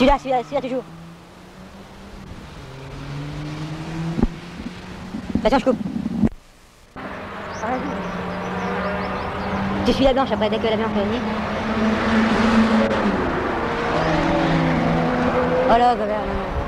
Celui-là, celui-là, celui-là toujours. Bah, Attention, je coupe. Tu suis la blanche après, dès que la blanche est venue. Oh là, bah, merde, non, non.